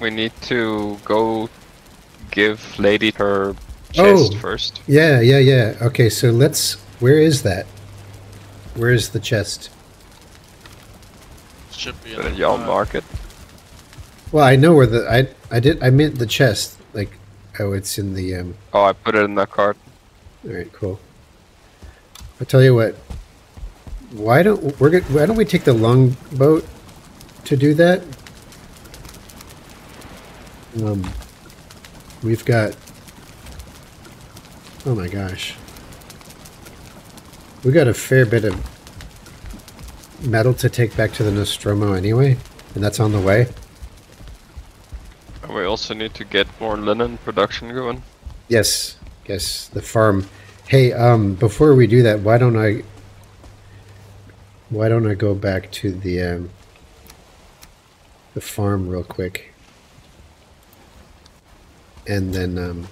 We need to go give Lady her chest Oh. first. Yeah, yeah, yeah. Okay, so let's. Where is that? Where is the chest? Should be. Uh, in y'all mark it. Well, I know where the I I did I meant the chest. Like, oh, it's in the um. Oh, I put it in the cart. All right, cool. I tell you what. Why don't we're go- why don't we take the long boat to do that? Um, we've got. Oh my gosh. We got a fair bit of metal to take back to the Nostromo anyway, and that's on the way. We also need to get more linen production going. Yes, yes, the farm. Hey, um, before we do that, why don't I? Why don't I go back to the um, the farm real quick, and then um,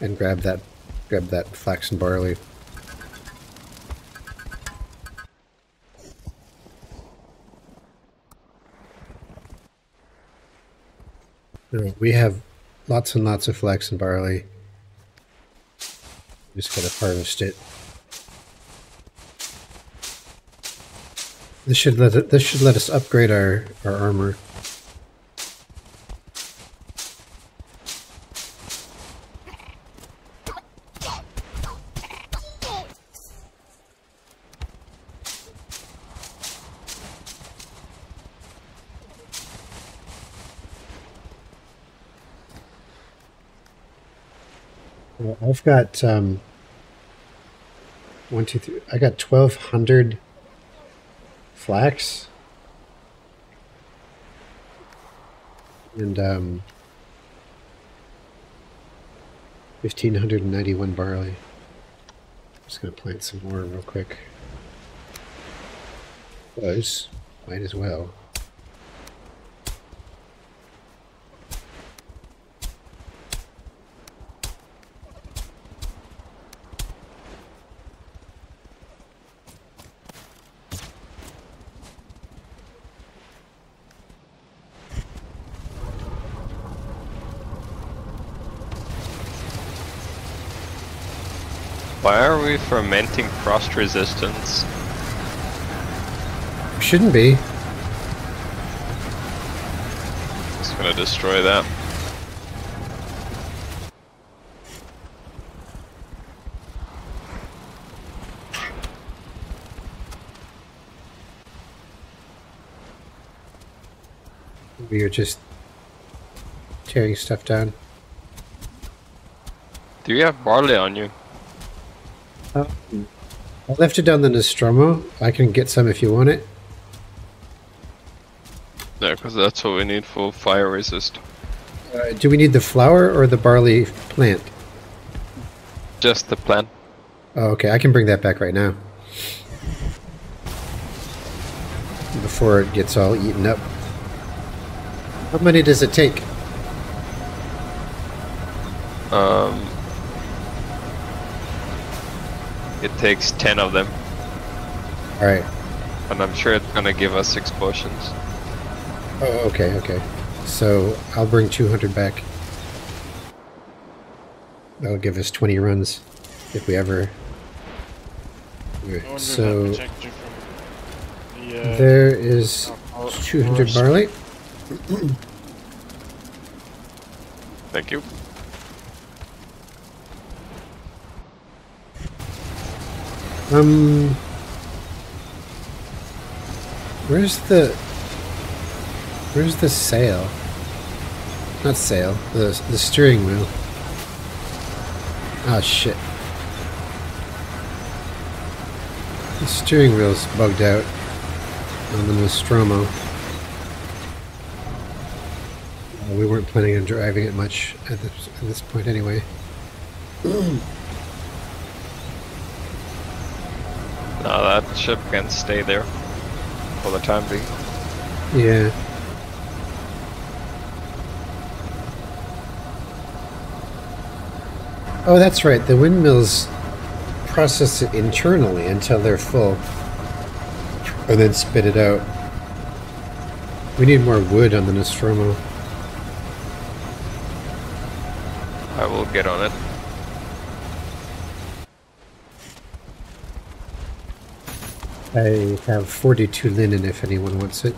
and grab that grab that flax and barley. We have lots and lots of flax and barley. Just gotta harvest it. This should let it, this should let us upgrade our, our armor. Well, I've got um, one, two, three. I got twelve hundred flax, and um, fifteen hundred and ninety-one barley. I'm Just gonna plant some more real quick. Close. Might as well. Why are we fermenting frost resistance? Shouldn't be. It's gonna destroy that. We are just tearing stuff down. Do you have barley on you? I left it down the Nostromo. I can get some if you want it. Yeah, because that's what we need for fire resist. Uh, do we need the flower or the barley plant? Just the plant. Oh, okay. I can bring that back right now. Before it gets all eaten up. How many does it take? Um, it takes 10 of them, Alright. and I'm sure it's gonna give us six potions. Oh, okay, okay. So I'll bring 200 back. That'll give us 20 runs if we ever. I wonder if So that protects you from the, uh, there is 200 barley. Thank you. Um, where's the where's the sail? Not sail. The the steering wheel. Oh shit. The steering wheel's bugged out on the Nostromo. Uh, we weren't planning on driving it much at this, at this point anyway. that ship can stay there for the time being. Yeah. Oh, that's right. The windmills process it internally until they're full and then spit it out. We need more wood on the Nostromo. I will get on it. I have 42 linen if anyone wants it.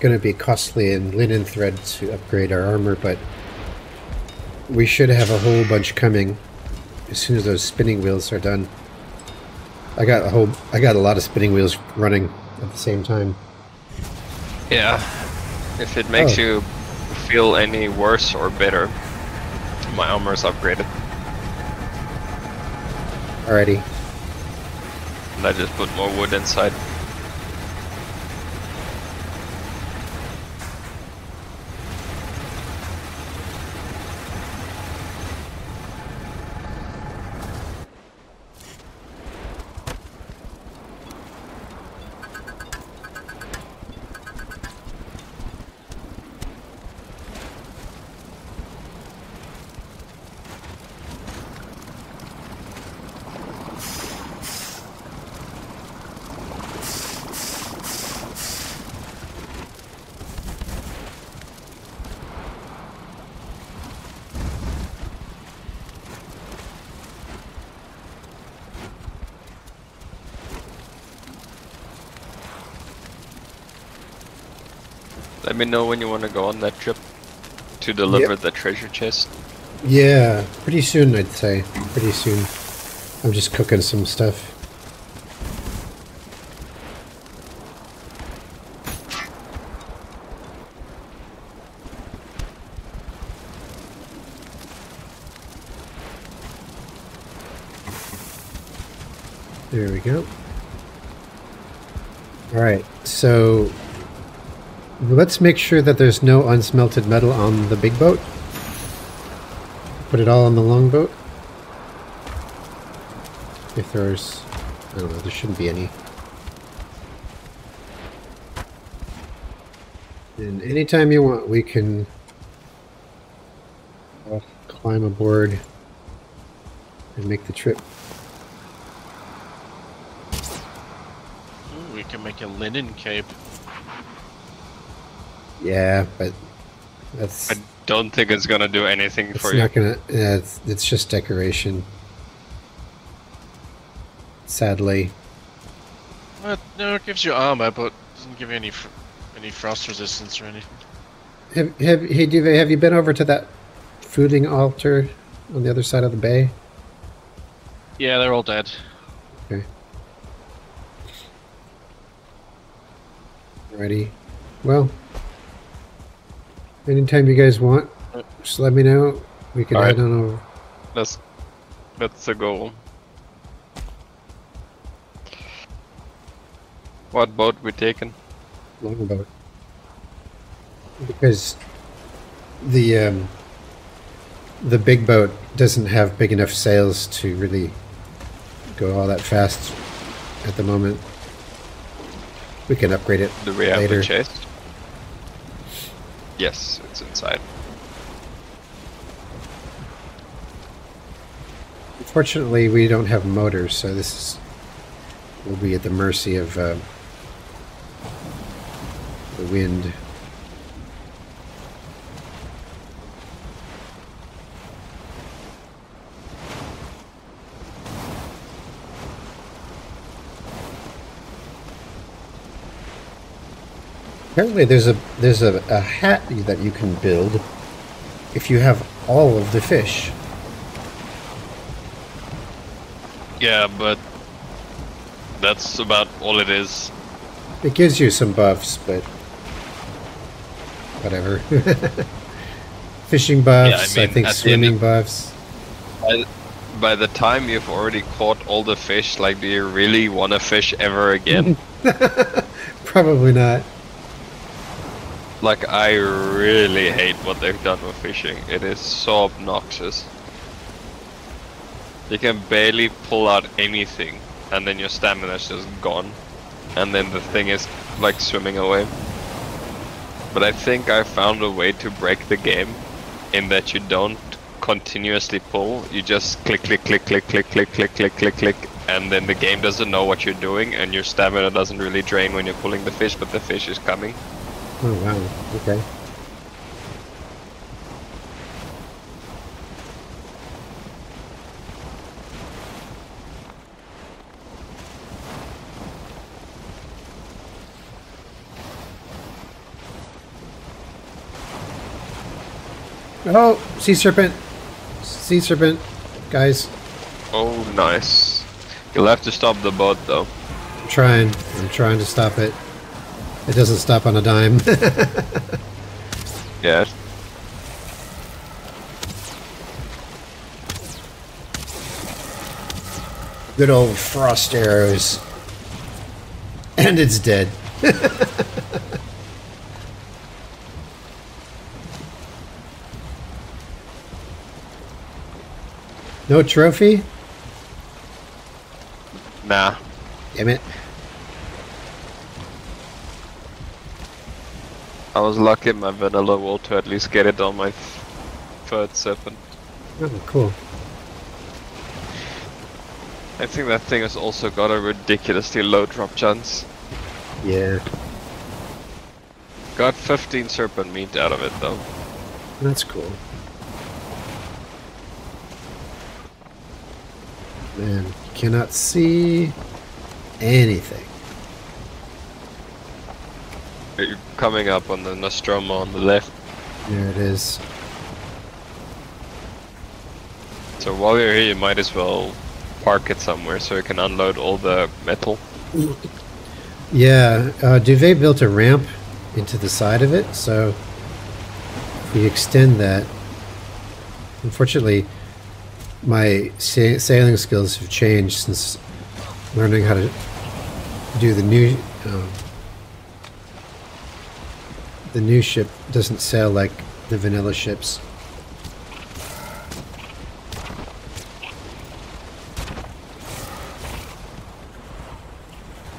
Going to be costly in linen thread to upgrade our armor, but we should have a whole bunch coming as soon as those spinning wheels are done. I got a whole, I got a lot of spinning wheels running at the same time. Yeah. If it makes Oh. you feel any worse or better, my armor is upgraded. Alrighty. And I just put more wood inside. Let me know when you want to go on that trip to deliver the treasure chest. Yeah, pretty soon, I'd say. Pretty soon. I'm just cooking some stuff. There we go. Alright, so let's make sure that there's no unsmelted metal on the big boat. Put it all on the longboat. If there's, I don't know, there shouldn't be any. And anytime you want, we can climb aboard and make the trip. Ooh, we can make a linen cape. Yeah, but that's I don't think it's gonna do anything it's for you. not gonna. Yeah, it's, it's just decoration. Sadly. What? No, it gives you armor, but doesn't give you any fr any frost resistance or anything. Have, have, hey, Duve, have you been over to that Fuling altar on the other side of the bay? Yeah, they're all dead. Okay. Alrighty. Well, anytime you guys want, just let me know. We can Alright. head on over. That's that's the goal. What boat we taking? longboat because the um, the big boat doesn't have big enough sails to really go all that fast at the moment. We can upgrade it Do we have later. the? Yes, it's inside. Unfortunately, we don't have motors, so this is will be at the mercy of uh, the wind. Apparently, there's a there's a, a hat that you can build if you have all of the fish. Yeah, but that's about all it is. It gives you some buffs, but whatever. Fishing buffs, I, mean, think the end swimming buffs. By, by the time you've already caught all the fish, like, do you really want to fish ever again? Probably not. Like, I really hate what they've done with fishing. It is so obnoxious. You can barely pull out anything, and then your stamina's just gone. And then the thing is, like, swimming away. But I think I found a way to break the game in that you don't continuously pull. You just click, click, click, click, click, click, click, click, click, click, and then the game doesn't know what you're doing, and your stamina doesn't really drain when you're pulling the fish, but the fish is coming. Oh wow. Okay. Oh, sea serpent. Sea serpent, guys. Oh, nice. You'll have to stop the boat though. I'm trying. I'm trying to stop it. It doesn't stop on a dime. yes. Good old frost arrows. And it's dead. no trophy? Nah. Damn it. I was lucky in my vanilla to at least get it on my third serpent. Oh, cool. I think that thing has also got a ridiculously low drop chance. Yeah, Got 15 serpent meat out of it though. that's cool. Man, cannot see anything. You're coming up on the Nostromo on the left. There it is. So while you're here, you might as well park it somewhere so you can unload all the metal. Yeah, uh, Duvet built a ramp into the side of it, so if we extend that, unfortunately, my sa- sailing skills have changed since learning how to do the new. Um, the new ship doesn't sail like the vanilla ships.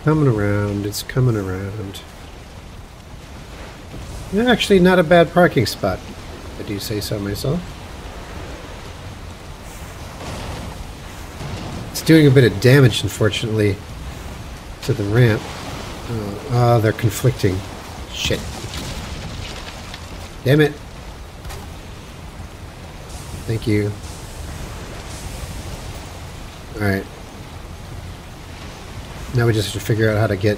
Coming around, it's coming around. Actually, not a bad parking spot. I do say so myself. It's doing a bit of damage, unfortunately, to the ramp. Oh, oh, they're conflicting. Shit. Damn it. Thank you. Alright. Now we just have to figure out how to get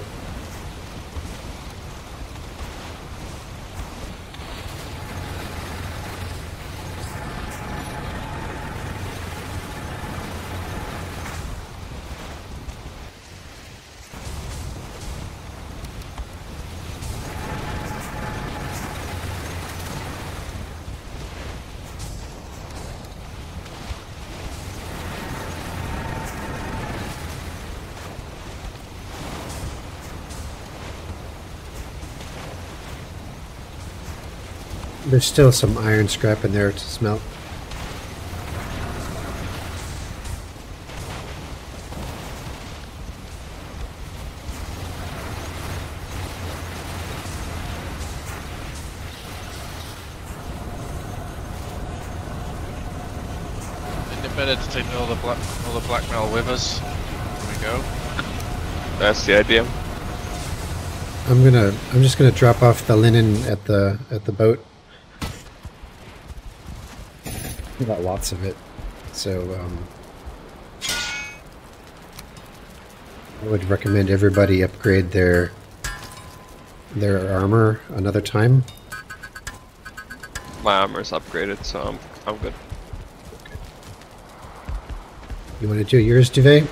There's still some iron scrap in there to smelt. Isn't it better to take all the black all the black metal with us? There we go. That's the idea. I'm gonna. I'm just gonna drop off the linen at the at the boat. We got lots of it, so um, I would recommend everybody upgrade their their armor another time. My armor's upgraded, so I'm I'm good. You want to do yours, Duvet?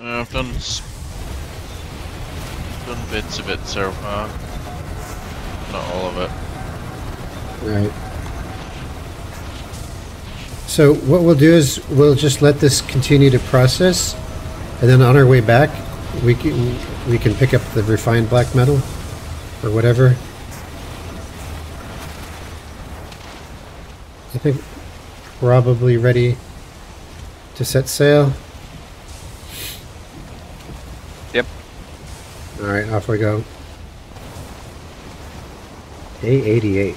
Uh, I've done done bits of it so far. Not all of it. Right. So what we'll do is we'll just let this continue to process, and then on our way back, we can we can pick up the refined black metal or whatever. I think probably ready to set sail. Yep. All right, off we go. Day 88.